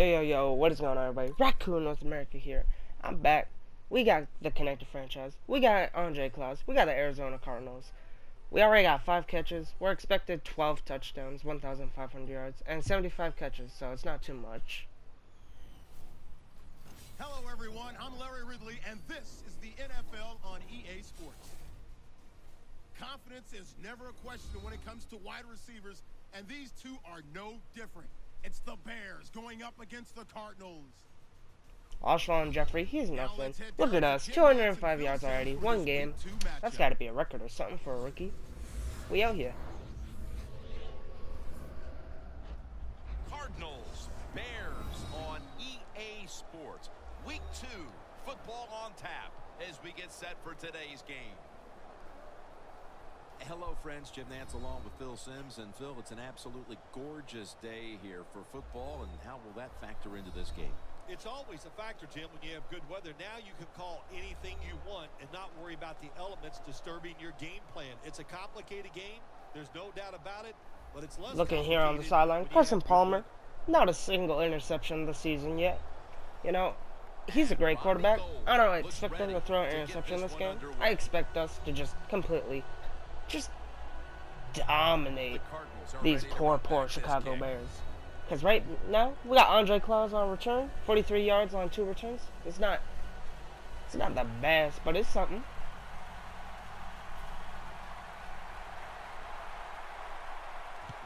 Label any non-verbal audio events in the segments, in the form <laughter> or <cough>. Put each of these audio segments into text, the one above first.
Yo, yo, yo, what is going on, everybody? Raccoon North America here. I'm back. We got the connected franchise. We got Andre Claus. We got the Arizona Cardinals. We already got five catches. We're expected 12 touchdowns, 1,500 yards, and 75 catches, so it's not too much. Hello, everyone. I'm Larry Ridley, and this is the NFL on EA Sports. Confidence is never a question when it comes to wide receivers, and these two are no different. It's the Bears going up against the Cardinals. Alshon Jeffery, he's nothing. Look at us, 205 yards already, one game. That's got to be a record or something for a rookie. We out here. Cardinals, Bears on EA Sports. Week two, football on tap as we get set for today's game. Hello, friends. Jim Nantz along with Phil Simms. And Phil, it's an absolutely gorgeous day here for football. And how will that factor into this game? It's always a factor, Jim, when you have good weather. Now you can call anything you want and not worry about the elements disturbing your game plan. It's a complicated game. There's no doubt about it, but it's less Looking here on the sideline, Carson Palmer, not a single interception this season yet. You know, he's a great quarterback. I don't expect him to throw an interception this game. I expect us to just completely, just dominate these poor, poor Chicago Bears. Because right now, we got Andre Claus on return. 43 yards on two returns. It's not, it's not the best, but it's something.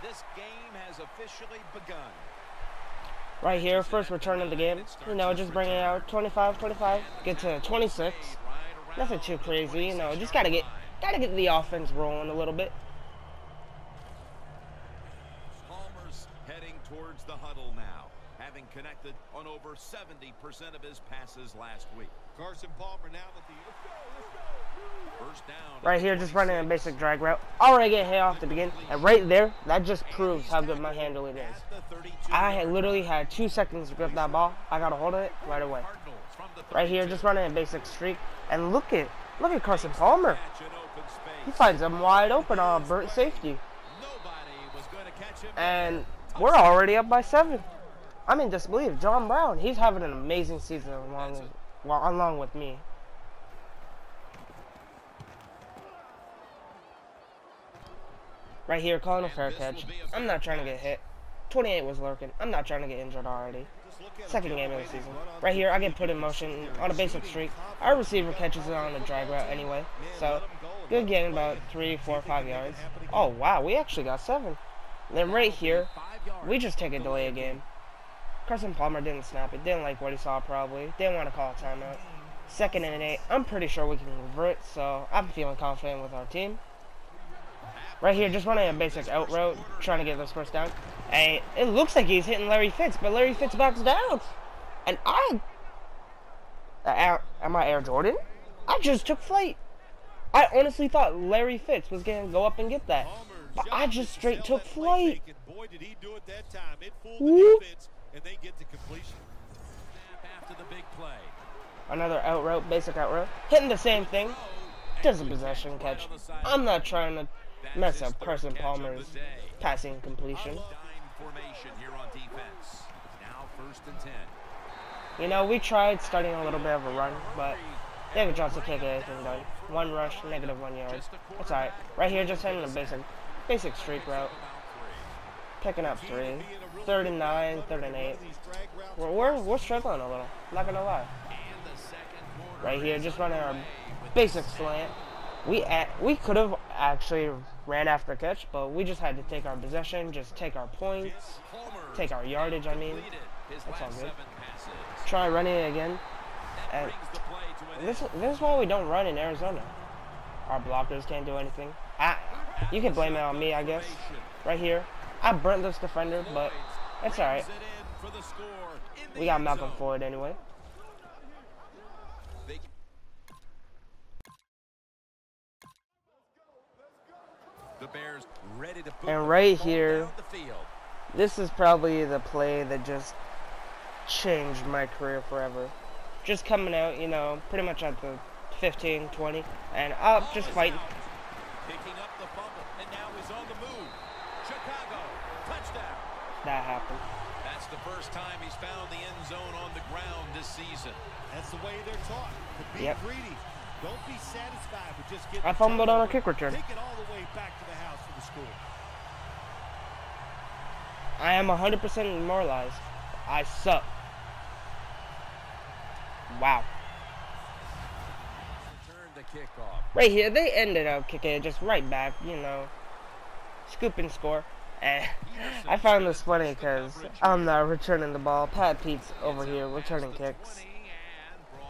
This game has officially begun. Right here, first return of the game. You know, just bringing out 25, 25, get to 26. Nothing too crazy, you know, just gotta get, gotta get the offense rolling a little bit. Palmer's heading towards the huddle now, having connected on over 70% of his passes last week. Carson Palmer now with the First down. Right here, just running a basic drag route. Already get hit off the begin, and right there, that just proves how good my handling is. I had literally had two seconds to grip that ball. I got a hold of it right away. Right here, just running a basic streak, and look at look at Carson Palmer. He finds him wide open on a burnt safety, and we're already up by seven. I'm in disbelief. John Brown, he's having an amazing season along well, along with me. Right here, calling a fair catch. I'm not trying to get hit. 28 was lurking. I'm not trying to get injured already. Second game of the season. Right here, I get put in motion on a basic streak. Our receiver catches it on a drag route anyway. So, good gain, about three, four, five yards. Oh, wow, we actually got seven. And then right here, we just take a delay a game. Carson Palmer didn't snap it. Didn't like what he saw, probably. Didn't want to call a timeout. Second and eight. I'm pretty sure we can convert, so I'm feeling confident with our team. Right here, just running a basic out route, trying to get this first down. And it looks like he's hitting Larry Fitz, but Larry Fitz backs down. And I... Uh, am I Air Jordan? I just took flight. I honestly thought Larry Fitz was going to go up and get that. But I just straight took flight. Boy, did he do it that time. It fooled the defense, and they get to completion. After the big play. Another out route, basic out route. Hitting the same thing. Does a possession catch. I'm not trying to mess up Carson Palmer's passing completion. You know, we tried starting a little bit of a run, but David Johnson can't get anything done. One rush, negative one yard. That's alright. Right here, just hitting a basic, basic streak route. Picking up three. Third and nine, third and eight. We're, we're, we're struggling a little. Not gonna lie. Right here, just running our basic slant. We at, we could have actually ran after catch, but we just had to take our possession, just take our points, take our yardage, I mean. That's all good. Try running it again. And this, this is why we don't run in Arizona. Our blockers can't do anything. I, you can blame it on me, I guess. Right here. I burnt this defender, but it's alright. We got Malcolm Ford anyway. And right here, this is probably the play that just changed my career forever. Just coming out, you know, pretty much at the 15, 20, and up, just fighting. Picking up the fumble, and now he's on the move. Chicago, touchdown. that happened. That's the first time he's found the end zone on the ground this season. That's the way they're taught. To be Yep. greedy. Don't be satisfied with just getting I fumbled on a kick return. Take it all the way back to the house for the score. I am 100% demoralized. I suck. Wow. Right here, they ended up kicking it just right back, you know. Scoop and score. Eh, and <laughs> I found this funny because I'm not returning the ball. Pat Pete's over here returning kicks.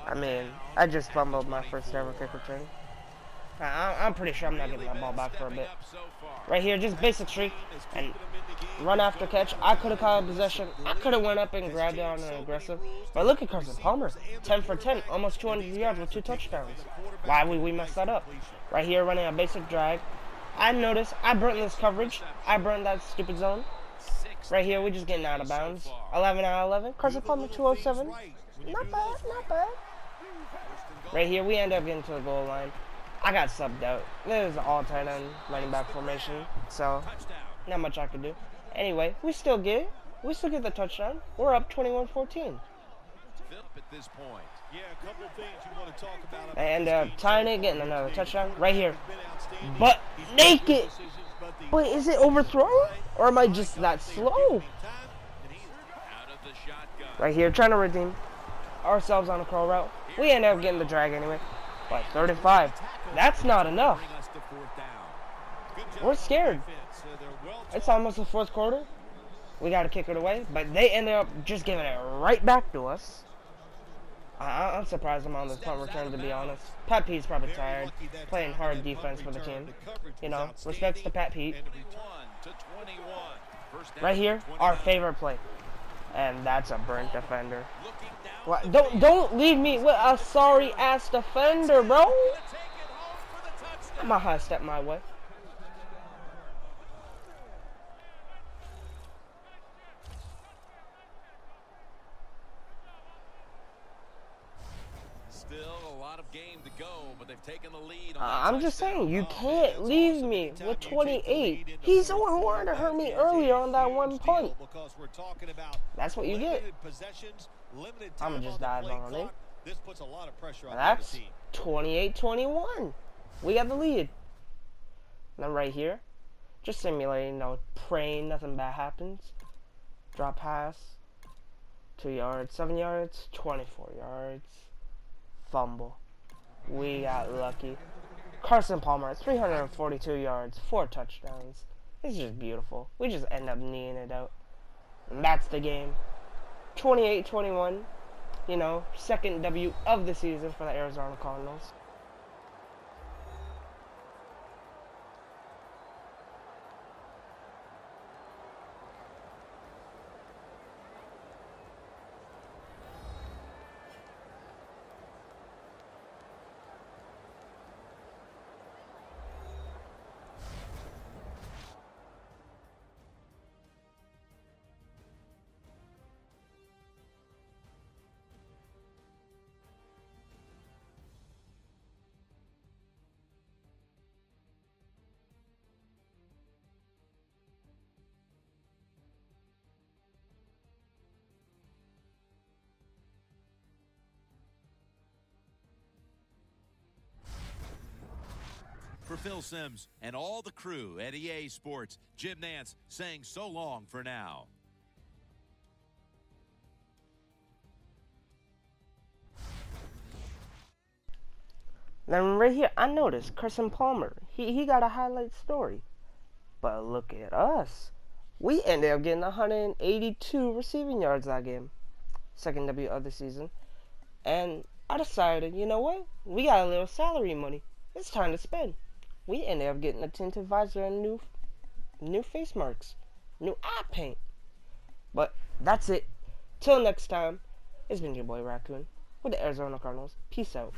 I mean, I just fumbled my first ever kick return. I'm pretty sure I'm not getting that ball back for a bit. Right here, just basic streak and run after catch. I could have caught a possession. I could have went up and grabbed down on an aggressive. But look at Carson Palmer, 10 for 10, almost 200 yards with two touchdowns. Why would we mess that up? Right here, running a basic drag. I noticed I burnt this coverage. I burnt that stupid zone. Right here, we're just getting out of bounds. 11 out of 11. Carson Palmer, 207. Not bad, not bad. Right here, we end up getting to the goal line. I got subbed out. This is an all tight end running back formation, so not much I could do. Anyway, we still get it. We still get the touchdown. We're up 21-14. At this point. Yeah, a couple of things you want to talk about. They end up tying it, getting another touchdown right here. But naked. But Wait, is it overthrown? Or am I just that slow? time, and he's Out of the shotgun. Right here, trying to redeem ourselves on a curl route. We end up getting the drag anyway. But 35. That's not enough. Bring us to fourth down. good job We're scared. defense. Uh, they're well It's almost the fourth quarter. We got to kick it away. But they ended up just giving it right back to us. I- I'm surprised I'm on this punt return, to be honest. Pat Pete's probably tired, playing hard defense for the team. You know, respects to Pat Pete. and it 1 to 21. First down Right here, our favorite play. And that's a burnt defender. What? Don't don't leave me with a sorry ass defender, bro. Gonna take it home for the touchdown. I'm gonna high step my way. Still a lot of game to go, but they've taken the lead. on Uh, I'm just saying, you Oh, can't leave me with you take the lead 28. in the He's the one who wanted to hurt me that is a earlier on that one punt. Because we're talking about That's what you get. time just dive on it. This puts a lot of pressure on the other That's team. 28-21. We got the lead. And then right here, just simulating, you know, praying nothing bad happens. Drop pass, two yards, seven yards, 24 yards. Fumble. We got lucky. Carson Palmer, 342 yards, four touchdowns. It's just beautiful. We just end up kneeing it out. And that's the game. 28-21 you know, second W of the season for the Arizona Cardinals. For Phil Simms and all the crew at EA Sports, Jim Nantz saying so long for now. Then right here, I noticed Carson Palmer. He he got a highlight story. But look at us. We ended up getting 182 receiving yards that game. Second W of the season. And I decided, you know what? We got a little salary money. It's time to spend. We ended up getting a tinted visor and new new face marks. New eye paint. But that's it. Till next time, it's been your boy Raccoon with the Arizona Cardinals. Peace out.